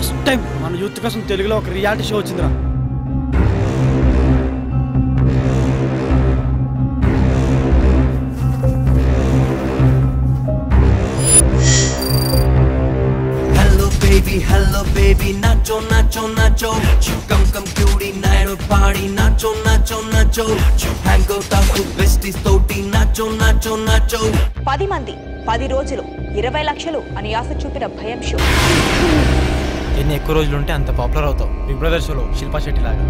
First time మన youth కోసం తెలుగులో ఒక రియాలిటీ షో వచ్చిందిరా. హలో బేబీ నచ్చో నచ్చో నచ్చో కమ్ కమ్ క్యూడి నాయుడు పాడి నచ్చో నచ్చో నచ్చో హ్యాంగో తాకు బెస్టిస్ తోటి నచ్చో నచ్చో నచ్చో పది మంది పది రోజులు ఇరవై లక్షలు అని ఆశ చూపిన భయం షో. ఎన్ని ఎక్కువ రోజులు ఉంటే అంత పాపులర్ అవుతావు. బిగ్ బ్రదర్ షోలో శిల్పా శెట్టి లాగా.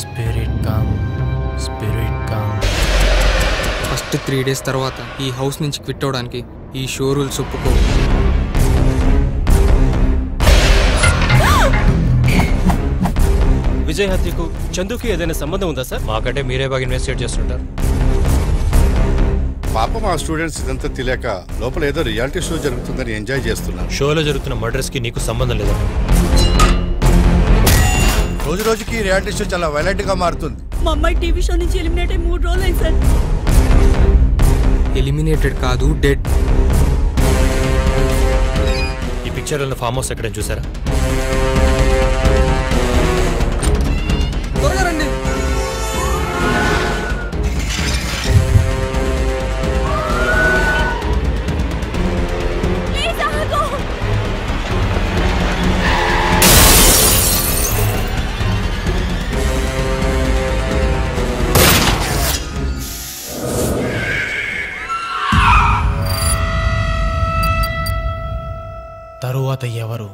Spirit come spirit come first three days తర్వాత ఈ హౌస్ నుంచి క్విట్ అవడానికి ఈ షో రూల్స్ ఒప్పుకో. విజయ్ హత్యకు చందుకి ఏదైనా సంబంధం ఉందా సార్? మాకంటే మీరే బాగా ఇన్వెస్టిగేట్ చేస్తుంటారు. పాపం ఆ స్టూడెంట్స్ ఇదంతా తెలియక లోపల ఏదో రియాలిటీ షో జరుగుతుందని ఎంజాయ్ చేస్తున్నారు. షోలో జరుగుతున్న మర్డర్స్కి నీకు సంబంధం లేదా? రోజు రోజుకి రియాలిటీ షో చాలా వైలెంట్గా మారుతుంది. మా అమ్మాయి టీవీ షో నుంచి ఎలిమినేట్ అయ్యి మూడు రోజులు అయింది సార్. ఎలిమినేటెడ్ కాదు డెడ్ ఈ పిక్చర్ ఉన్న ఫామ్ హౌస్ ఎక్కడ చూసారా? తరువాత ఎవరు?